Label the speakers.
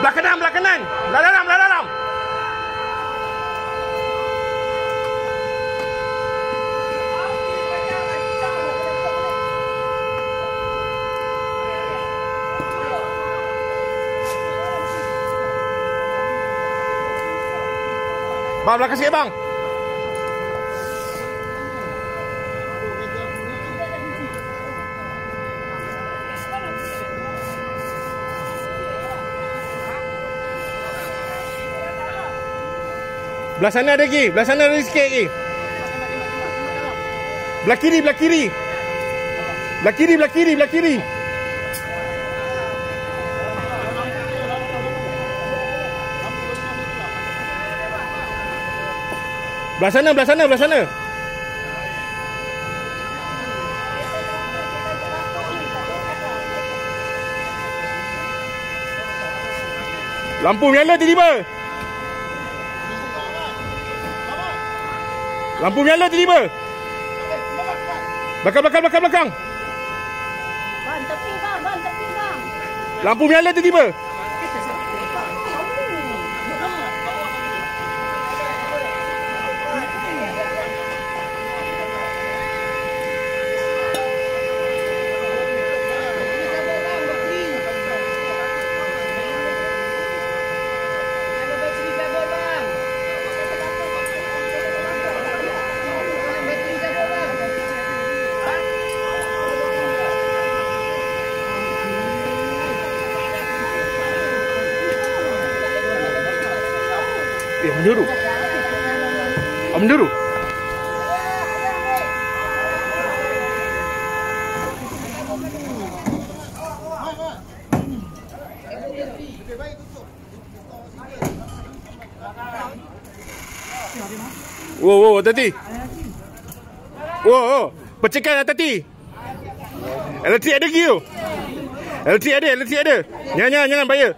Speaker 1: Belah kanan, belah kanan. Belah dalam, belah dalam. Bang, belakang sikit bang. Belah sana ada lagi. Belah sana ada sikit lagi. Belah kiri, belah kiri. Belah kiri, belah kiri, belah kiri. Belah sana, belah sana, belah sana. Lampu menyala tiba-tiba. Lampu menyala tiba-tiba. Belakang, belakang, belakang, belakang.
Speaker 2: Bang, tepi bang, bang, tepi bang.
Speaker 1: Lampu menyala tiba-tiba. Eh, menjuru. Oh, menjuru. Wow, wow, hati-hati. Wow, wow. Percikan hati-hati. Elektrik ada tu. Elektrik ada, elektrik ada. Jangan, jangan, jangan, bahaya.